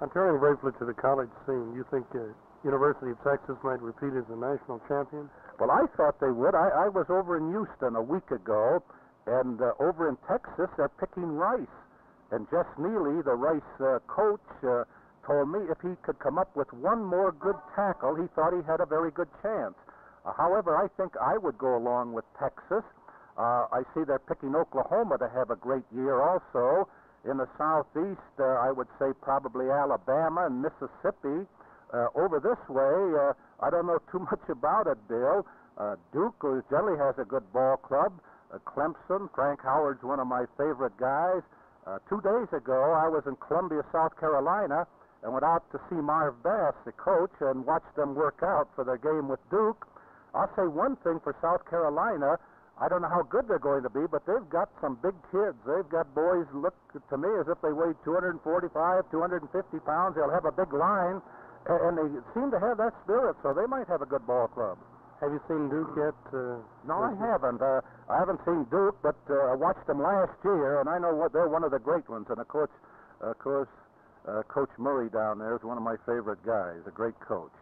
I'm turning briefly to the college scene. You think uh, University of Texas might repeat as the national champion? Well, I thought they would. I, I was over in Houston a week ago, and uh, over in Texas, they're picking Rice. And Jess Neely, the Rice uh, coach, uh, told me if he could come up with one more good tackle, he thought he had a very good chance. Uh, however, I think I would go along with Texas. Uh, I see they're picking Oklahoma to have a great year also. In the southeast, uh, I would say probably Alabama and Mississippi. Uh, over this way, uh, I don't know too much about it, Bill. Uh, Duke who generally has a good ball club. Uh, Clemson, Frank Howard's one of my favorite guys. Uh, two days ago, I was in Columbia, South Carolina, and went out to see Marv Bass, the coach, and watched them work out for their game with Duke. I'll say one thing for South Carolina. I don't know how good they're going to be, but they've got some big kids. They've got boys look to me as if they weighed 245, 250 pounds. They'll have a big line, and they seem to have that spirit, so they might have a good ball club. Have you seen Duke yet? Uh, no, I haven't. Uh, I haven't seen Duke, but uh, I watched them last year, and I know what they're one of the great ones. And of course, of course, uh, Coach Murray down there is one of my favorite guys, a great coach.